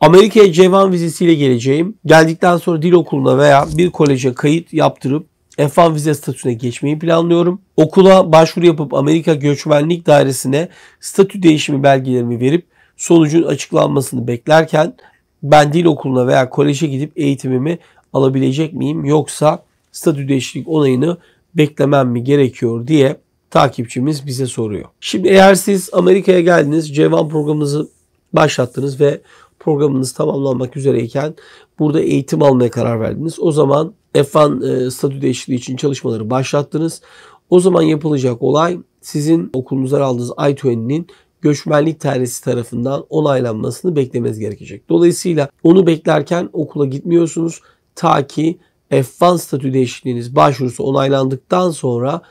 Amerika'ya C1 vizesiyle geleceğim. Geldikten sonra dil okuluna veya bir koleje kayıt yaptırıp F1 vize statüsüne geçmeyi planlıyorum. Okula başvuru yapıp Amerika Göçmenlik Dairesi'ne statü değişimi belgelerimi verip sonucun açıklanmasını beklerken ben dil okuluna veya koleje gidip eğitimimi alabilecek miyim yoksa statü değişiklik onayını beklemem mi gerekiyor diye takipçimiz bize soruyor. Şimdi eğer siz Amerika'ya geldiniz, C1 programınızı başlattınız ve programınız tamamlanmak üzereyken burada eğitim almaya karar verdiniz. O zaman F1 e, statü değişikliği için çalışmaları başlattınız. O zaman yapılacak olay sizin okulunuzdan aldığınız I-20'nin göçmenlik dairesi tarafından onaylanmasını beklemeniz gerekecek. Dolayısıyla onu beklerken okula gitmiyorsunuz ta ki F1 statü değişikliğiniz başvurusu onaylandıktan sonra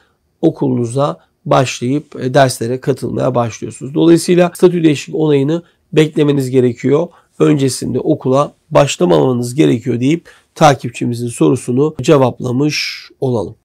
okulunuza başlayıp e, derslere katılmaya başlıyorsunuz. Dolayısıyla statü değişiklik onayını beklemeniz gerekiyor. Öncesinde okula başlamamanız gerekiyor deyip takipçimizin sorusunu cevaplamış olalım.